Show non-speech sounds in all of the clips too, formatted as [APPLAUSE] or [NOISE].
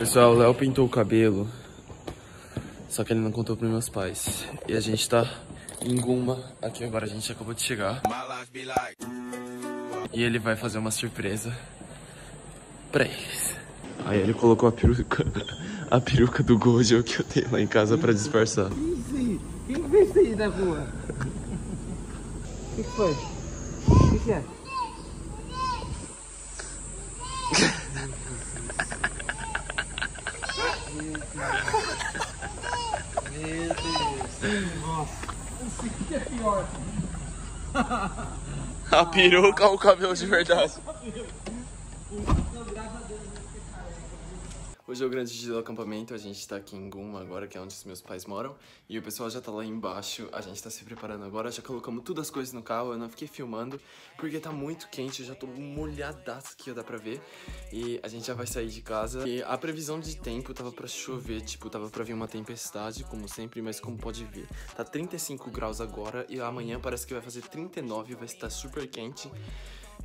Pessoal, o Léo pintou o cabelo, só que ele não contou pros meus pais. E a gente tá em Guma, aqui agora a gente acabou de chegar. E ele vai fazer uma surpresa pra eles. Aí ele colocou a peruca, [LAUGHS] a peruca do Gojo que eu tenho lá em casa pra disfarçar. Quem fez isso aí da rua? O que, que foi? O que, que é? [LAUGHS] Meu Deus. Nossa. O que é pior? A peruca ou o cabelo de verdade? Hoje é o grande dia do acampamento, a gente tá aqui em Guma agora, que é onde os meus pais moram E o pessoal já tá lá embaixo, a gente tá se preparando agora, já colocamos todas as coisas no carro Eu não fiquei filmando, porque tá muito quente, eu já tô molhadaço aqui, dá pra ver E a gente já vai sair de casa. E a previsão de tempo tava pra chover, tipo, tava pra vir uma tempestade, como sempre Mas como pode ver, tá 35 graus agora e amanhã parece que vai fazer 39, vai estar super quente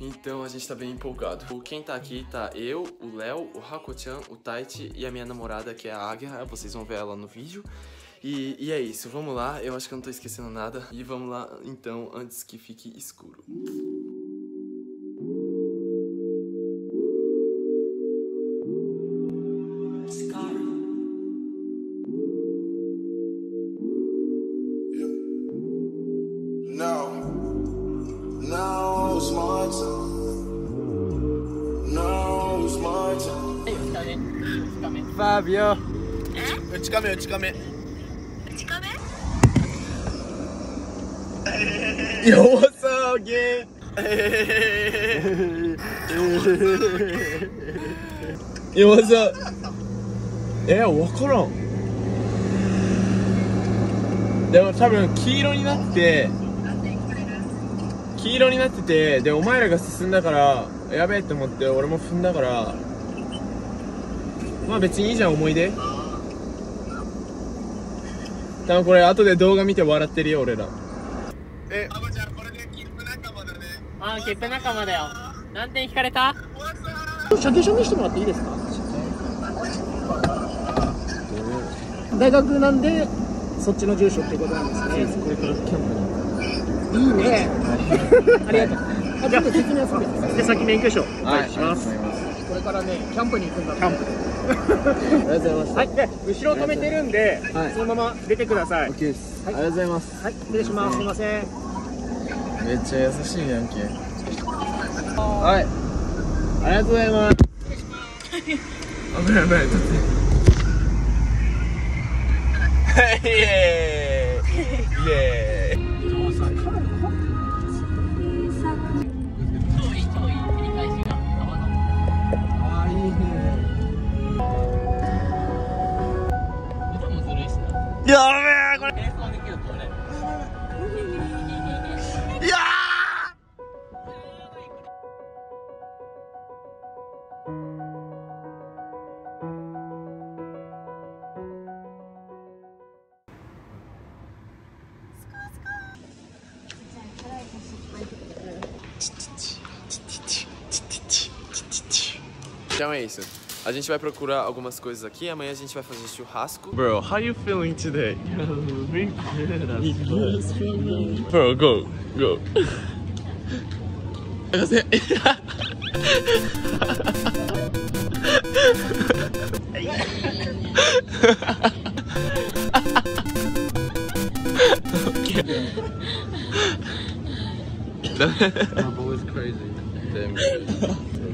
então a gente tá bem empolgado. Quem tá aqui tá eu, o Léo, o Hako-chan, o Taichi e a minha namorada, que é a Águia. Vocês vão ver ela no vídeo. E, e é isso, vamos lá. Eu acho que eu não tô esquecendo nada. E vamos lá então, antes que fique escuro. Fábio. 近め、近め。よさ [LAUGHS] げ。[LAUGHS] よさ。え、わからん。でも多分黄色になって。黄色になってて、で、お前らが進んだから、やべえって思って、俺も踏んだから。まあ別にいいじゃん、思い出。多分これ後で動画見て笑ってるよ、俺ら。あー、切符仲間だよ。何点引かれた？車検証明してもらっていいですか？大学なんでそっちの住所っていうことなんですねこれからキャンプに。いいねありがとうあちょっと説明するんで先免許証。はい、します。これからねキャンプに行くんだキャンプありがとうございます。はい、で、後ろ止めてるんで、はいそのまま出てください。OK です。ありがとうございます。はい失礼しますすいませんめっちゃ優しいやんけ。はい。ありがとうございます。危ない危ない、立って。イエーイイエーイやべえこれ。並走できるとねいやちっ A gente vai procurar algumas coisas aqui, amanhã a gente vai fazer churrasco. Bro, how you feeling today? [LAUGHS] Bro, go, go. My boy's crazy. Damn. Go aqui, agora vai cair.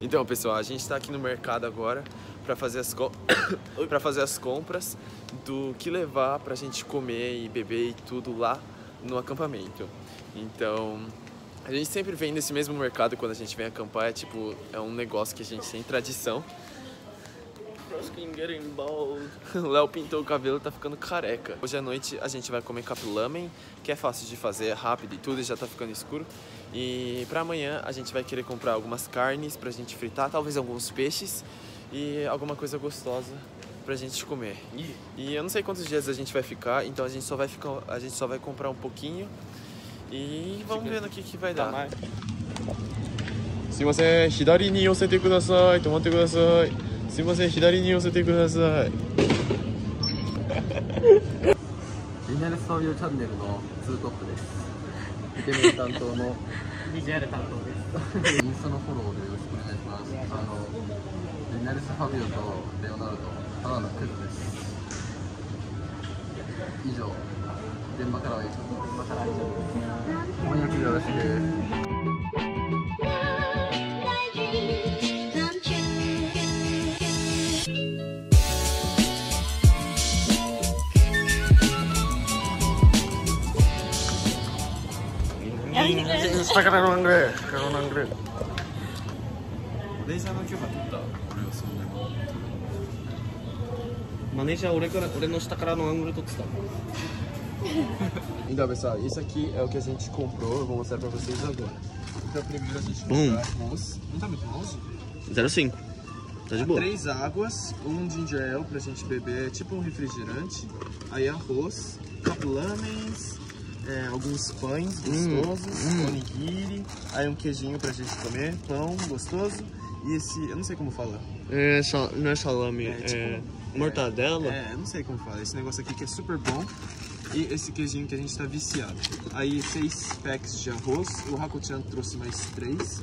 Então, pessoal, a gente tá aqui no mercado agora pra fazer as [COUGHS] para fazer as compras do que levar pra gente comer e beber e tudo lá no acampamento. Então, a gente sempre vem nesse mesmo mercado quando a gente vem acampar, é tipo, é um negócio que a gente tem tradição Ruskin getting bald. O Léo pintou o cabelo e tá ficando careca. Hoje à noite a gente vai comer capulamen, que é fácil de fazer, é rápido e tudo, e já tá ficando escuro. E pra amanhã a gente vai querer comprar algumas carnes pra gente fritar, talvez alguns peixes e alguma coisa gostosa pra gente comer. E eu não sei quantos dias a gente vai ficar, então a gente só vai ficar, a gente só vai comprar um pouquinho e vamos ver no que que vai dar. すいません左に寄せてください止まってください すいません左に寄せてください。リナルスファビオチャンネルのツートップです。イケメン担当の。[LAUGHS] ビジュアル担当ですインスタのフォローでよろしくお願いします。あのリナルスファビオとレオナルド。ただのクズです。以上。現場からは以上。現場からは以上翻訳よろしく 電車の許可取った俺はそんなにマネージャー俺から俺の下からのアングル撮ってた Então, pessoal, isso aqui é o que a gente comprou. Eu vou mostrar pra vocês agora. Então, primeiro a gente vai comprar arroz. Não tá muito longe? 05tá de boa Três águas, um ginger ale pra gente beber, é tipo um refrigerante. Aí arroz, capulames, é, alguns pães gostosos, onigiri. Aí um queijinho pra gente comer, pão gostoso. E esse, eu não sei como fala. é, sal- não é salame É, é, tipo- mortadela É, eu não sei como fala. Esse negócio aqui que é super bom. E esse queijinho que a gente tá viciado. Aí seis packs de arroz. O Hakuchan trouxe mais três.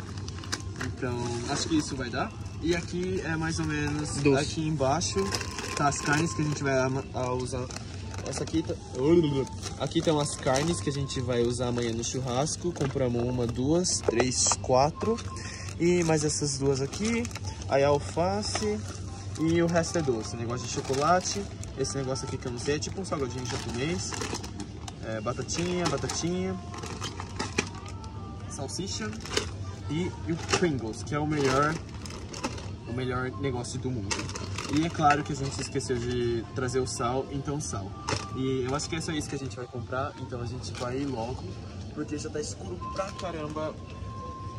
Então, acho que isso vai dar. E aqui é mais ou menos Doce. aqui embaixo tá as carnes que a gente vai usar. Essa aqui tá. Aqui tem umas carnes que a gente vai usar amanhã no churrasco. Compramos uma, duas, três, quatro. E mais essas duas aqui. Aí a alface. E o resto é doce. Negócio de chocolate. Esse negócio aqui que eu não sei é tipo um salgadinho japonês. É, batatinha, batatinha. Salsicha. E, e o Pringles, que é o melhor, o melhor negócio do mundo. E é claro que a gente esqueceu de trazer o sal, então sal. E eu acho que é só isso que a gente vai comprar, então a gente vai logo, porque já tá escuro pra caramba.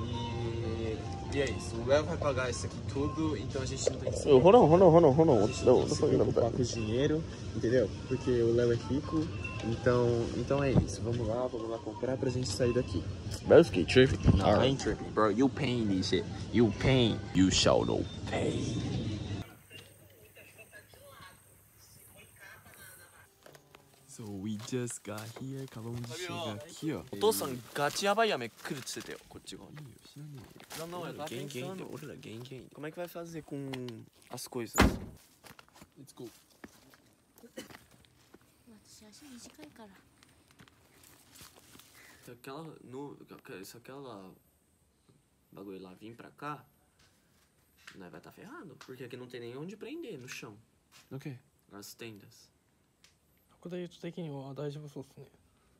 E, e é isso, o Léo vai pagar isso aqui tudo, então a gente não tem que se Hold on, hold on, hold on, hold on. a gente Não, não não se preocupar com dinheiro, entendeu? Porque o Léo é rico, então, então é isso. Vamos lá, vamos lá comprar pra gente sair daqui. Basically tripping. Não, I ain't tripping, bro. You paying this shit. You paying. You shall no pay. just got here. Acabamos de chegar aqui, ó. O Tossan, gachi yabai ame kuru tseteu. Não, não, eu tava gang, pensando. Olha, gang, gang. Como é que vai fazer com as coisas? Let's go. Se aquela, no, se aquela bagulho lá vir pra cá, nós vai estar tá ferrado. Porque aqui não tem nem onde prender, no chão. Ok. As tendas. 函館的には大丈夫そうっすね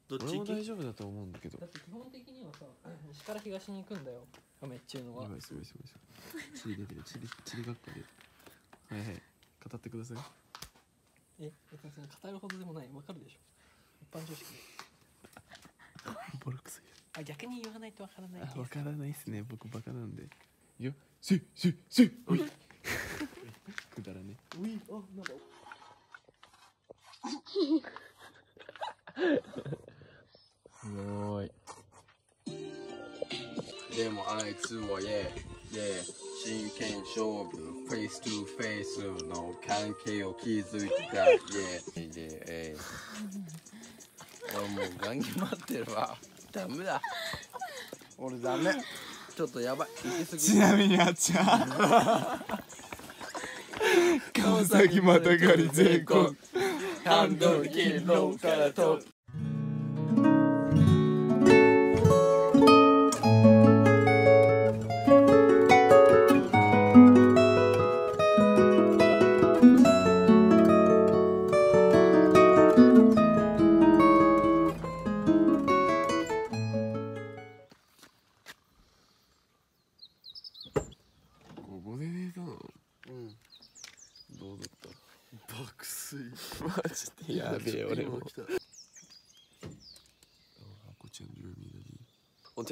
Do 俺も tique. 大丈夫だと思うんだけど。だって基本的にはさ西から東に行くんだよ雨っていうのはやばい、すごいすごいすごい。チリ出てる、チリ、チリ学科で。はいはい。語ってください。え別に語るほどでもないわかるでしょ一般常識でボロクソあ逆に言わないとわからないあ、わからないっすね。僕バカなんで。いや、せ、せ、せ、うい。[LAUGHS] くだらね。ういあなんだ？すごい。でもあいつは yeah, yeah 真剣勝負 face to face の関係を築いてた yeah, yeah, 俺もうガン決まってるわダメだ俺ダメちょっとやばい行き過ぎちなみにあっちゃん。[LAUGHS] 川崎またがり全国。ハンドル切ろうからと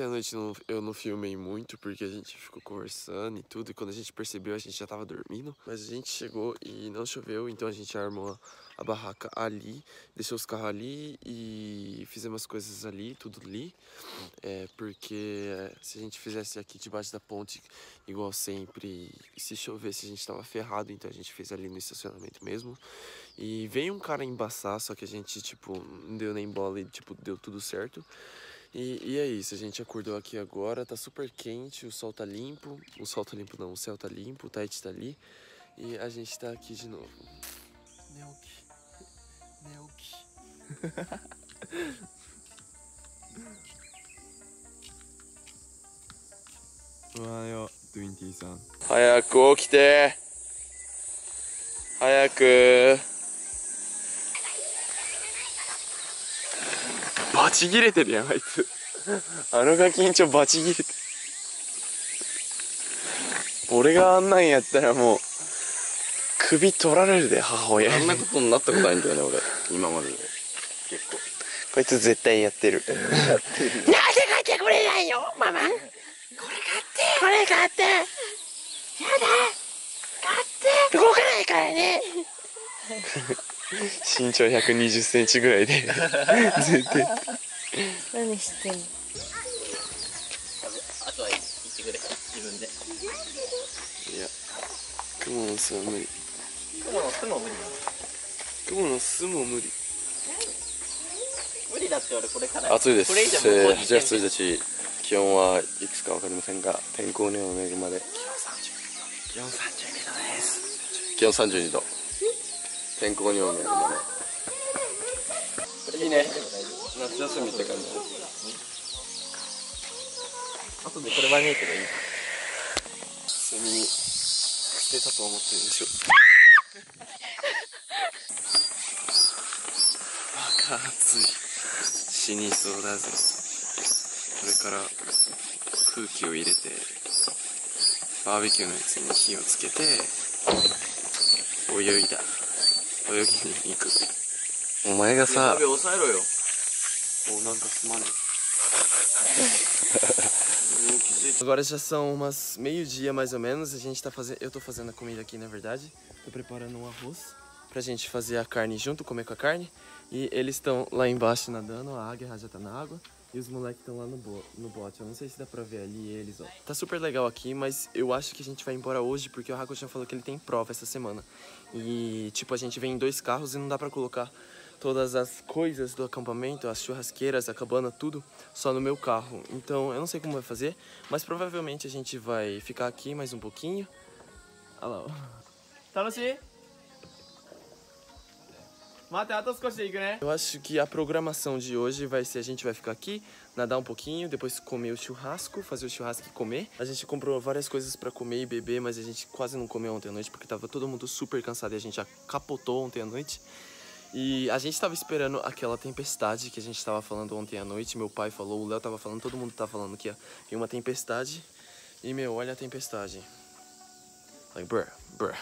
Ontem à noite eu não filmei muito porque a gente ficou conversando e tudo. E quando a gente percebeu, a gente já tava dormindo. Mas a gente chegou e não choveu, então a gente armou a, barraca ali, deixou os carros ali e fizemos as coisas ali, tudo ali. É, porque é, se a gente fizesse aqui debaixo da ponte, igual sempre, se chovesse a gente tava ferrado, então a gente fez ali no estacionamento mesmo. E veio um cara embaçar, só que a gente, tipo, não deu nem bola e, tipo, deu tudo certo. E, e, é isso, a gente acordou aqui agora, tá super quente, o sol tá limpo, o sol tá limpo não, o céu tá limpo, o Tite tá ali e a gente tá aqui de novo. Melk. Melk. Ohayo, Twinty-san. Hayaku okite! Hayaku! チ切れてるやん、あいつ。あのガキンチョバチ切れてる。俺があんなんやったらもう、首取られるで、母親に。あんなことになったことないんだよね、俺。今までで。結構。こいつ絶対やってる。身長120センチぐらいで。絶対。何してんの？あとは言ってくれ自分でいや、雲の巣は無理。雲の巣も無理雲の巣も無理。無理だって俺これから暑いです。これ以上えー向こうに8月1日、気温はいくつかわかりませんが、天候にも恵まれ、気温32度です。気温32度。天候にも恵まれ。いいね。夏休みって感じ。後でこれはねえけどいいセミ、捨てたと思ってるでしょ。バカ暑い。死にそうだぜ。これから空気を入れて、バーベキューのやつに火をつけて、泳いだ。泳ぎに行く。お前がさ、抑えろよ Ou não tá fumando. Agora já são umas meio-dia mais ou menos. A gente tá fazendo. Eu tô fazendo a comida aqui, na verdade. Tô preparando um arroz pra gente fazer a carne junto, comer com a carne. E eles estão lá embaixo nadando, a águia já tá na água. E os moleques estão lá no, bo no bote. Eu não sei se dá pra ver ali eles, ó. Tá super legal aqui, mas eu acho que a gente vai embora hoje porque o já falou que ele tem prova essa semana. E, tipo, a gente vem em dois carros e não dá pra colocar todas as coisas do acampamento, as churrasqueiras, a cabana, tudo, só no meu carro. Então eu não sei como vai fazer, mas provavelmente a gente vai ficar aqui mais um pouquinho. Olha lá, ó. né? Eu acho que a programação de hoje vai ser a gente vai ficar aqui, nadar um pouquinho, depois comer o churrasco, fazer o churrasco e comer. A gente comprou várias coisas para comer e beber, mas a gente quase não comeu ontem à noite porque tava todo mundo super cansado e a gente já capotou ontem à noite. E a gente tava esperando aquela tempestade que a gente tava falando ontem à noite. Meu pai falou, o Léo tava falando, todo mundo tava falando que ia vir uma tempestade. E meu, olha a tempestade. Like, brr, brr,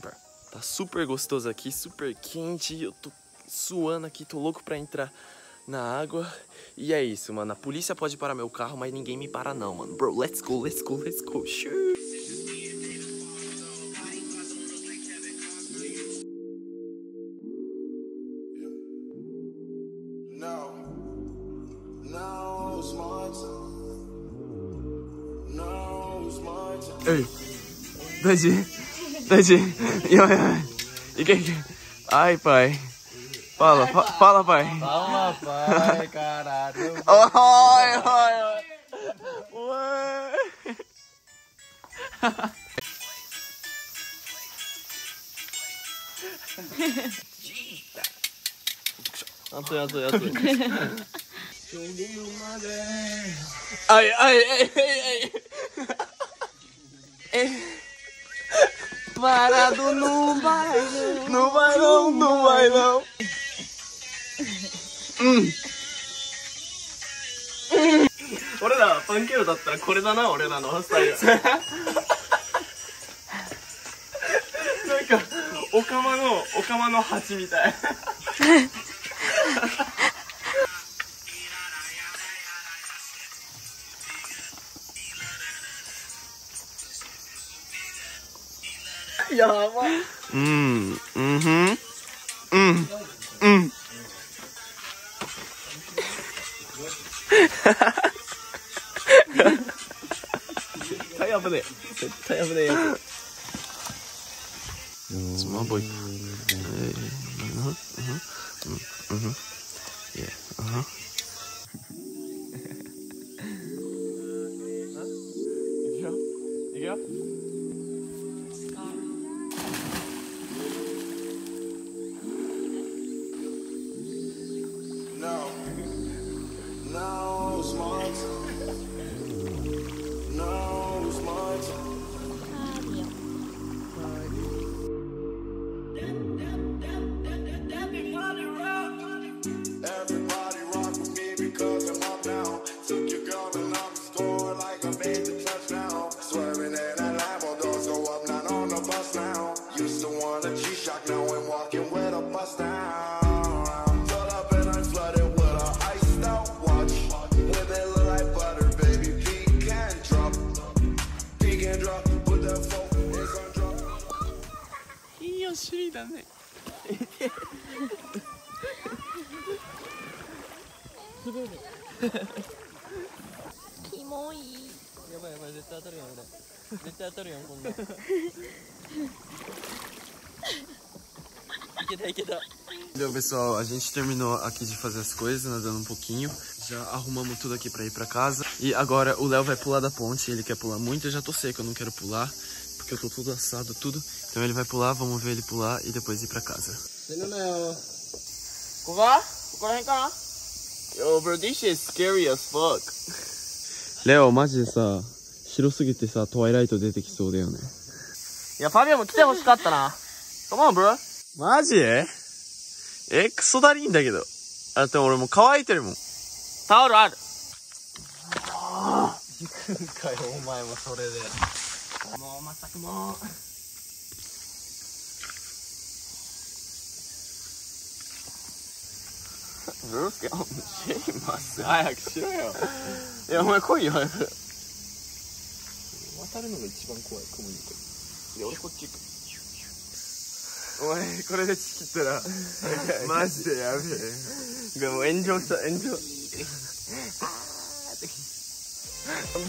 brr. Tá super gostoso aqui, super quente. Eu tô suando aqui, tô louco pra entrar na água. E é isso, mano. A polícia pode parar meu carro, mas ninguém me para não, mano. Bro, let's go, let's go, let's go. Shoo. my time. Ei, 大地大地やばいやばいいけいけ Ai, pai. Fala, fa fala, pai. Fala, pai, caralho. Oi, oi, oi. Ué. 熱い熱い熱い。Ai, ai, ai, ai, ai. Parado no vai não, não vai não. Hum. 俺らパンケールだったらこれだな、俺らのスタイル。[LAUGHS] なんか、おかまの、おかまの鉢みたい。うんうんふんうんうん絶対危ねえ絶対危ねえやつつまぼいえー now. Think you're gonna love me. キモいやばいやばい絶対当たるやん俺絶対当たるやんこんなんいけたいけた Então, pessoal, a gente terminou aqui de fazer as coisas, nadando um pouquinho. Já arrumamos tudo aqui pra ir pra casa. E agora o Léo vai pular da ponte. Ele quer pular muito. Eu já tô seco, eu não quero pular. Porque eu tô tudo assado, tudo. Então ele vai pular, vamos ver ele pular e depois ir pra casa. 死ぬなよここかここら辺かな Yo, bro, this shit is scary as fuck. [LAUGHS] レオ、マジでさ、白すぎてさ、トワイライト出てきそうだよね。いや、ファビアも来てほしかったな。Come on, bro. マジ？え、クソだりいんだけど。あ、でも俺もう乾いてるもん。タオルある。[LAUGHS] かよお前もそれでもう、まったくもう。ブロスケ、シェイマス。早くしろよ。いや、お前来いよ、早く。渡るのが一番怖い、雲にこいや、俺こっち行く。お前、これでチキったら、[LAUGHS] マジでやべえ。でも炎上した、炎上。こいつ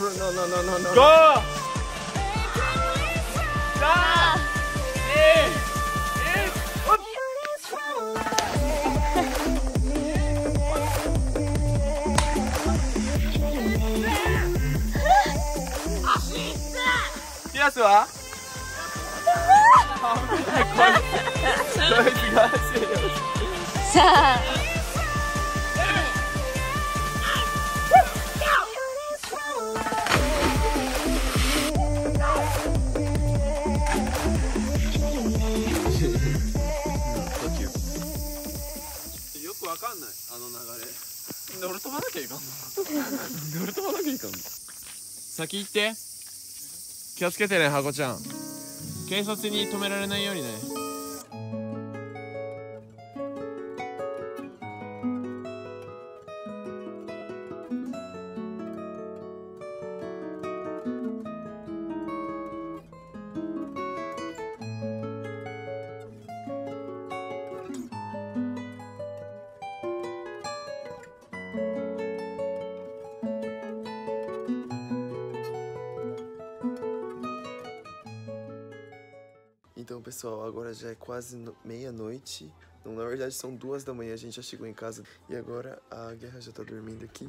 が走るよ。[LAUGHS] さあわかんない、あの流れ。で、俺飛ばなきゃいかんの。で、俺飛ばなきゃいかんの。先行って。気をつけてね、ハコちゃん。警察に止められないようにね。Então, pessoal, agora já é quase no- meia-noite. Não, na verdade, são duas da manhã, a gente já chegou em casa. E agora a Guerra já tá dormindo aqui.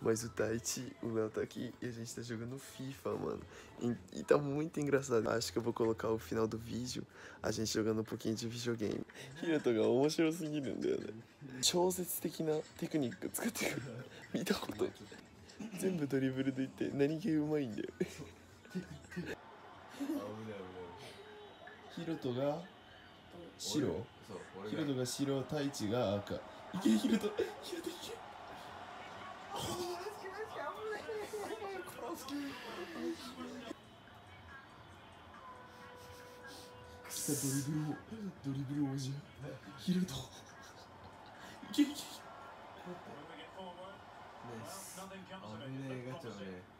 Mas o Taichi, o Léo tá aqui e a gente tá jogando FIFA, mano. E, e tá muito engraçado. Acho que eu vou colocar o final do vídeo, a gente jogando um pouquinho de videogame. Hiroto ga 面白すぎるんだよね。超絶的なテクニック使ってくる。見たこと。全部ドリブルでいって何気うまいんだよ。 [LAUGHS] ヒロトが白？ヒロトが白太一が赤。いけヒロト。ヒロト。いけさドリブルをドリブル王子ヒロトいけいけ危ねえガチャね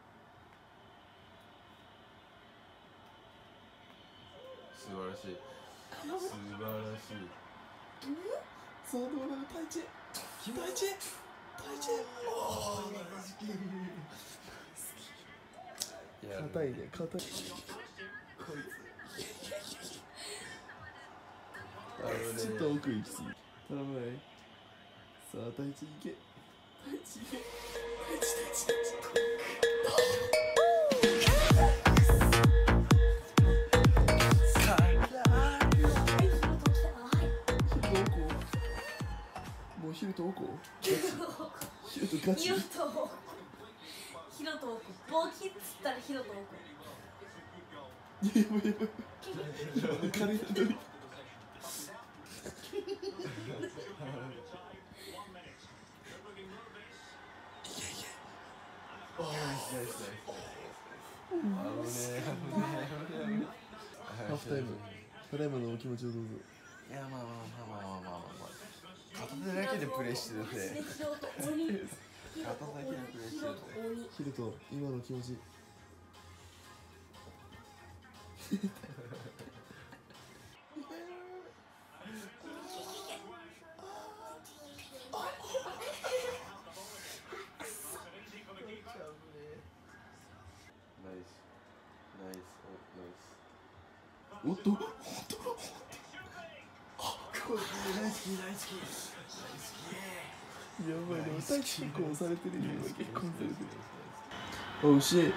素晴らしい。素晴らしい。そうどうな。る太一太一太一おお硬いね。硬い。こいつ。ちょっと奥行きすぎ頼むさあ太いけ。いけ太一太ヒルトどこヒルトガチヒロとヒロとボキっつったらヒロとやばいやばい今の軽いノリハーフタイム。ただいまのお気持ちをどうぞ。いやまあまあまあまあまあまあまあ片手だけでプレイしてるんで。ヒロと鬼ヒロと片手だけでプレイしてるんで。鬼ヒルト今の気持ちやばいね歌結構押されてるよ。今結婚されてる。おうしい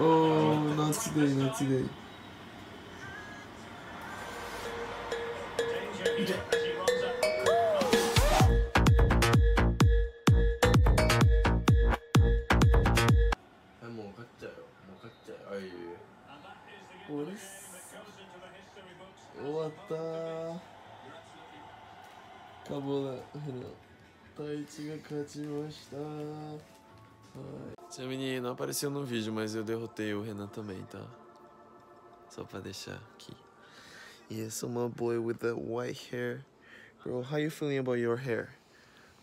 おー夏で夏で。Apareceu no vídeo, mas eu derrotei o Renan também, tá? Só pra deixar aqui. Yes, I'm a boy with the white hair. Girl, how you feeling about your hair?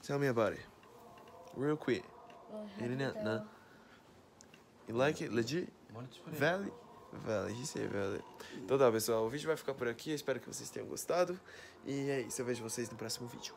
Tell me about it. Real quick. Ele não, não. You like it? Legit? Valley? Valley, he said Valley. Então tá, pessoal, o vídeo vai ficar por aqui. Eu espero que vocês tenham gostado. E é isso, eu vejo vocês no próximo vídeo.